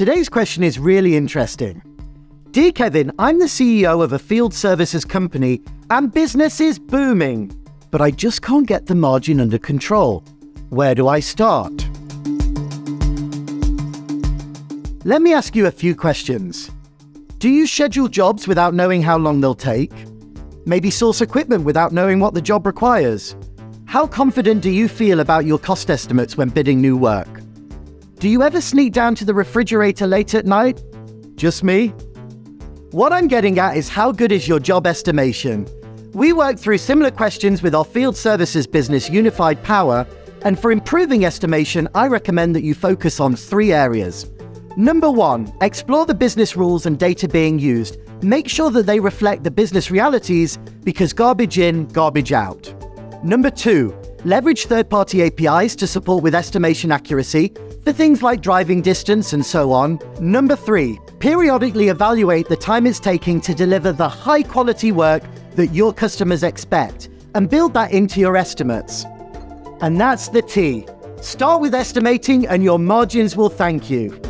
Today's question is really interesting. Dear Kevin, I'm the CEO of a field services company and business is booming, but I just can't get the margin under control. Where do I start? Let me ask you a few questions. Do you schedule jobs without knowing how long they'll take? Maybe source equipment without knowing what the job requires? How confident do you feel about your cost estimates when bidding new work? Do you ever sneak down to the refrigerator late at night? Just me? What I'm getting at is how good is your job estimation? We work through similar questions with our field services business Unified Power, and for improving estimation, I recommend that you focus on three areas. Number one, explore the business rules and data being used. Make sure that they reflect the business realities because garbage in, garbage out. Number two, leverage third party APIs to support with estimation accuracy for things like driving distance and so on. Number three, periodically evaluate the time it's taking to deliver the high quality work that your customers expect and build that into your estimates. And that's the T. Start with estimating and your margins will thank you.